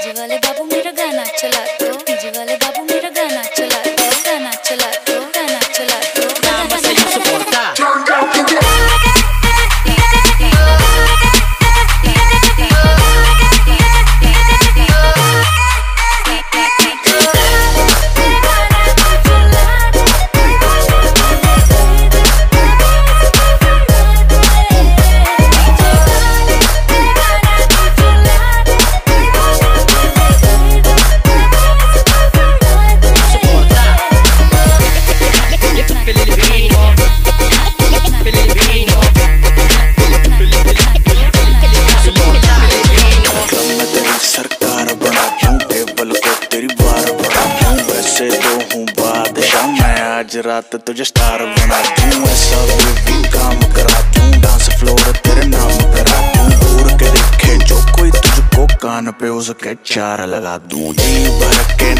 DJ वाले बाबू मेरा गाना चला रात तुझे स्टार बना दूँ। ऐसा भी काम करा दूँ। डांस फ्लोर तेरे नाम करा दूँ। दूर के देखे, जो कोई तुझको कान पे, उसके चार लगा दूँ। जी भर के